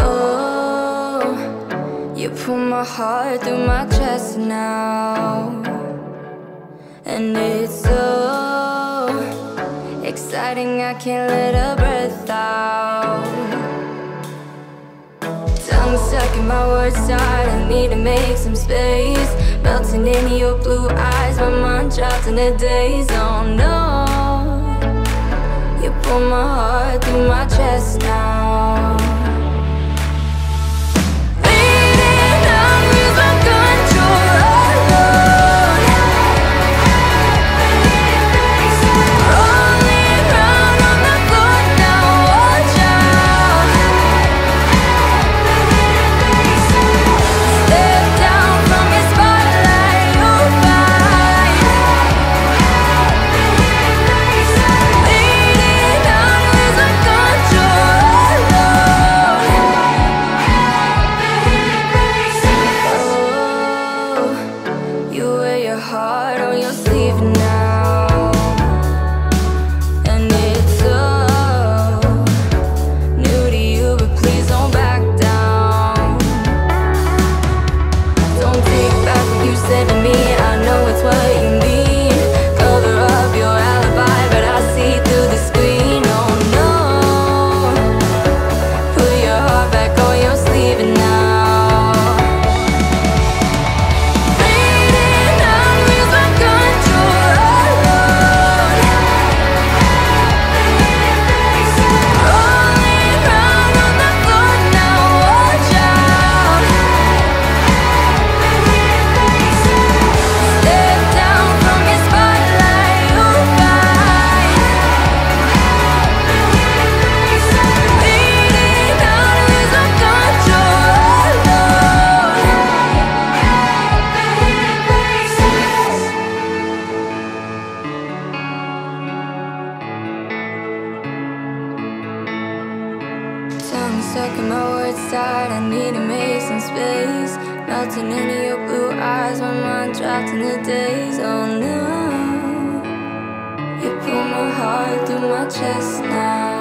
Oh, you pull my heart through my chest now. And it's so exciting, I can't let a breath out. Tongue stuck in my words tight, I need to make some space. Melting in your blue eyes, my mind trapped in the daze. Oh no, pull my heart through my chest now. In my words tight. I need to make some space. Melting into your blue eyes, my mind trapped in the daze. Oh no, you pull my heart through my chest now.